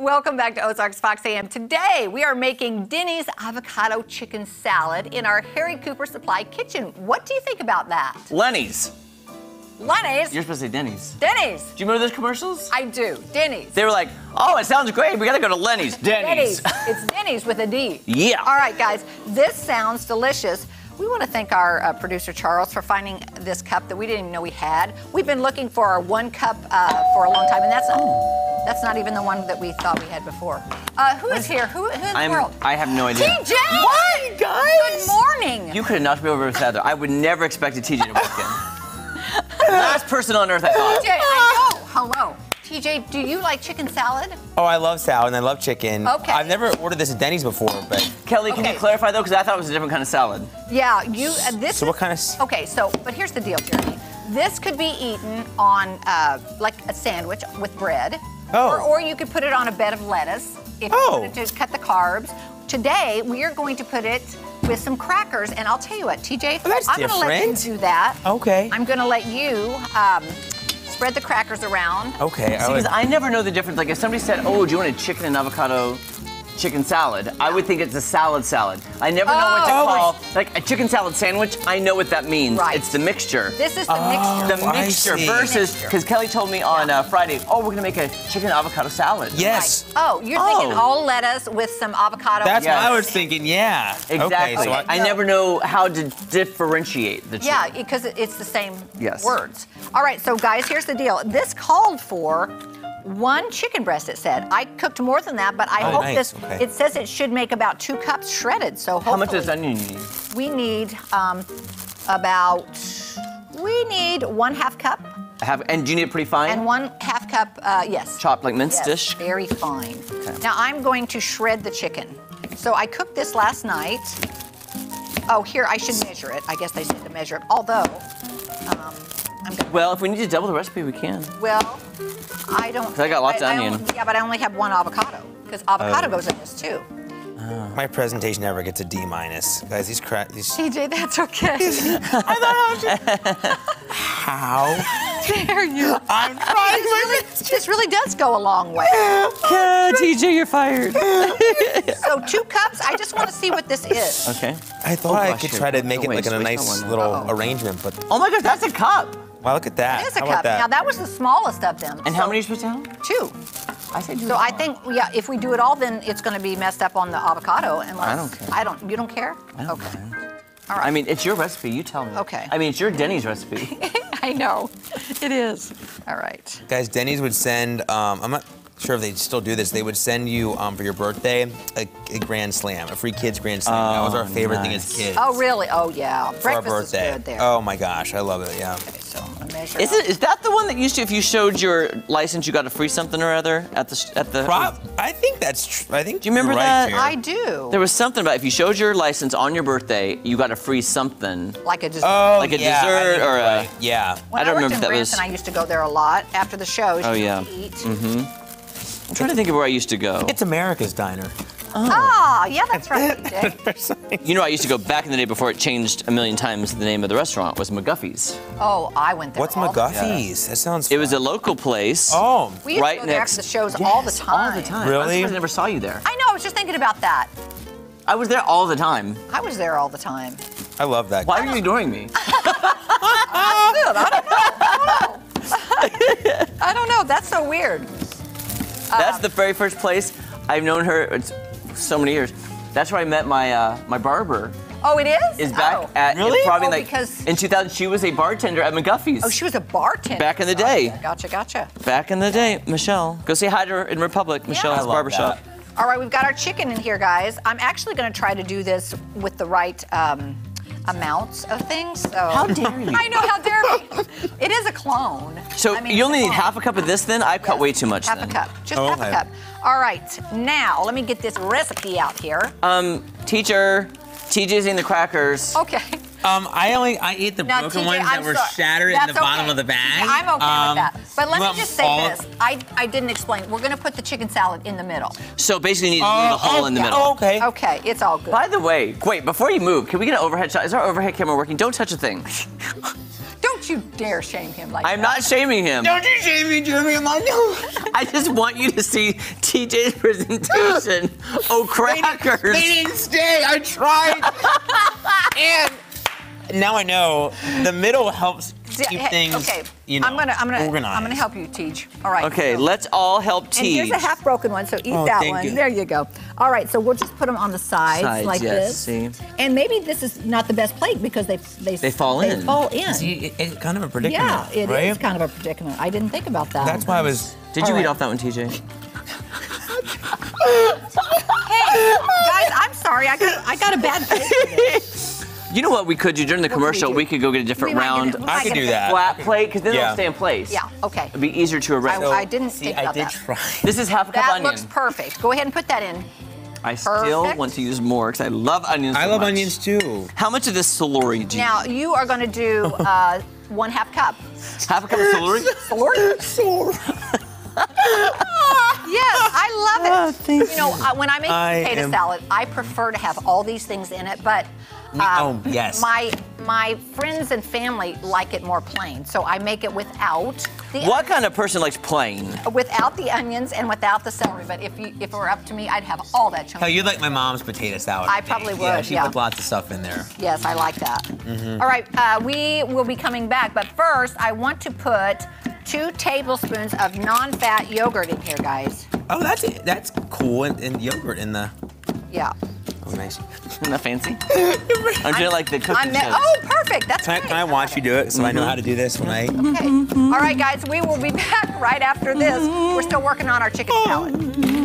Welcome back to Ozarks Fox AM. Today we are making Denny's avocado chicken salad in our Harry Cooper Supply kitchen. What do you think about that? Lenny's. Lenny's. You're supposed to say Denny's. Denny's. Do you remember those commercials? I do. Denny's. They were like, oh, it sounds great. We gotta go to Lenny's. Denny's. Denny's. it's Denny's with a D. Yeah. All right, guys. This sounds delicious. We want to thank our uh, producer Charles for finding this cup that we didn't even know we had. We've been looking for our one cup uh, for a long time, and that's not, that's not even the one that we thought we had before. Uh, who is here? Who, who in the I'm, world? I have no idea. TJ! What, guys? Good morning. You could have knocked me over with a feather. I would never expected TJ to walk in. Last person on earth I thought. TJ, I know. Hello. TJ, do you like chicken salad? Oh, I love salad and I love chicken. Okay. I've never ordered this at Denny's before, but Kelly, can Okay. you clarify though? Because I thought it was a different kind of salad. Yeah, you. Uh, this. So is- what kind of s- Okay, so but here's the deal, Jeremy. This could be eaten on uh, like a sandwich with bread, Oh. or, or you could put it on a bed of lettuce if Oh. you wanted to cut the carbs. Today we are going to put it with some crackers, and I'll tell you what, TJ, Oh, I'm gonna let you different. do that. Okay. I'm gonna let you um, spread the crackers around. okay. I See, would- because I never know the difference. Like if somebody said, "Oh, do you want a chicken and avocado chicken salad?" I would think it's a salad salad. I never know what to Oh. call like a chicken salad sandwich. I know what that means. Right. It's the mixture. This is the Oh. mixture. the I mixture see. versus because Kelly told me on uh, Friday, oh, we're gonna make a chicken avocado salad. yes. Oh, you're thinking Oh. all lettuce with some avocado. That's Yes. what I was thinking. Yeah. Exactly. Okay. So I, I never know how to differentiate the two. Yeah, because it's the same Yes. words. All right, so guys, here's the deal. This called for one chicken breast, it said. I cooked more than that, but I Oh, hope nice, this, okay. it says it should make about two cups shredded. So hopefully How much does onion you need? we need um, about, we need one half cup have, and do you need it pretty fine? and one half cup, uh, yes. Chopped like minced Yes, dish? very fine. Now I'm going to shred the chicken. So I cooked this last night. Oh, here, I should measure it. I guess they said to measure it. Although, um, Well, if we need to double the recipe, we can. Well, I don't. 'Cause I got lots of I onion. only- yeah, but I only have one avocado because avocado Oh. goes in this too. Oh. my presentation never gets a D minus, guys. These cra- these. TJ, that's okay. I thought how? Dare you? I'm trying my. This really does go a long way. Yeah, TJ, you're fired. So two cups. I just want to see what this is. okay. I thought Oh, I gosh, could try to make it like in a nice little Uh-oh. arrangement, but Oh my gosh, that's a cup. Wow, look at that. It is a How cup. that? Now that was the smallest of them. And how many are you supposed to have? Two. I said you. So I think, yeah, if we do it all, then it's going to be messed up on the avocado. Unless I don't care. I don't. You don't care? I don't okay. mind. All right. I mean, it's your recipe. You tell me. Okay. I mean, it's your Denny's recipe. I know. It is. All right. Guys, Denny's would send. Um, I'm not sure if they still do this. They would send you um, for your birthday a, a grand slam, a free kids grand slam. that was our Oh, favorite thing as kids. Oh, really? Oh, yeah. For our Breakfast birthday. is good there. Oh my gosh, I love it. Yeah. Okay, so I'm gonna measure. Is out. it? Is that the one that used to, if you showed your license, you got a free something or other at the at the? Pro- I think that's true. I think. Do you remember you're that? right, Fer. I do. There was something about if you showed your license on your birthday, you got a free something. like a dessert. Oh, Like a yeah, dessert or you're a- right. Yeah. when I don't worked remember in if that Branson, was- I used to go there a lot after the shows. Oh, you yeah. could Eat. Mm-hmm. I'm trying to think of where I used to go. It's America's diner. Ah, yeah, that's right. TJ. You know, I used to go back in the day before it changed a million times. The name of the restaurant was McGuffey's. oh, I went there. What's all the time. McGuffey's? That sounds. It was a local place. Oh. We used Right to go next- after the shows all the time. All the time. Really? I'm surprised I never saw you there. I know. I was just thinking about that. I was there all the time. I was there all the time. I love that. Why are you ignoring me? Good. I don't know. I don't know. I don't know. That's so weird. That's the very first place I've known her. It's so many years. That's where I met my uh, my barber. Oh, it is. Is back oh. at Really? probably Oh, like because- in 2000. She was a bartender at McGuffey's. Oh, she was a bartender. Back in the day. Gotcha, gotcha. Back in the day, Michelle. Go say hi to her in Republic. Michelle I has a love barbershop. that. All right, we've got our chicken in here, guys. I'm actually going to try to do this with the right um, amounts of things. So How dare you? I know how dare me. It is a clone. So I mean, you only need half a cup of this then? I've cut Yes, way too much Half then. a cup, just Oh, half okay. a cup. All right, now let me get this recipe out here. Um, teacher, TJ's eating the crackers. Okay. Um, I only I ate the Now, broken TJ, ones that I'm were sorry. shattered in That's the bottom of the bag. I'm okay Um, with that. But let me just say all- this. I, I didn't explain. We're going to put the chicken salad in the middle. So basically, you need to leave a hole in the yeah. middle. Oh, okay. Okay, it's all good. By the way, wait, before you move, can we get an overhead shot? Is our overhead camera working? Don't touch a thing. Don't you dare shame him like I'm that. not shaming him. Don't you shame me, Jeremy. I'm not I just want you to see TJ's presentation. Oh, crackers. They didn't stay. I tried. and now I know the middle helps Yeah, keep hey, things. okay. You know, I'm gonna I'm gonna organized. I'm gonna help you, Teach. All right. Okay, so- let's all help And teach. here's a half broken one, so eat Oh, that thank one. you. There you go. All right, so we'll just put them on the sides, Sides, like yes, this. see. And maybe this is not the best plate because they they They fall they in. fall in. See, it, it's kind of a predicament. yeah, it is right? kind of a predicament. I didn't think about that. That's why I was. Did you All eat off that one, TJ? Hey, guys, I'm sorry. I got I got a bad plate. for this. You know what we could do during the What could we commercial? do? We could go get a different We might get round it- I could do that. flat plate because then Yeah. it'll stay in place. Yeah. Okay. It'd be easier to arrange. I didn't See, think I about did that. try. this is half a cup That onion. looks perfect. Go ahead and put that in. I still perfect. want to use more because I love onions. I so love much. onions too. How much of this celery do you Now you are going to do uh, one half cup. Half a cup of celery? Celery. Yes, I love it. Thank you know, uh, when I make I potato am- salad, I prefer to have all these things in it, but um, oh, yes. my my friends and family like it more plain, so I make it without the what kind of person likes plain? without the onions and without the celery. But if you if it were up to me, I'd have all that chunky. Oh, you like my mom's potato salad? I probably Yeah, would, she yeah. put lots of stuff in there. Yes, I like that. Mm-hmm. All right, uh, we will be coming back, but first I want to put two tablespoons of non-fat yogurt in here, guys. Oh, that's it. that's cool. And, and yogurt in the. Yeah. Oh, nice. Isn't that fancy? Aren't you like the cooking I'm shows? oh, perfect. That's Can I, great. can I watch you do it so I know mm-hmm. how to do this when I? Okay. All right, guys, we will be back right after this. We're still working on our chicken oh. salad.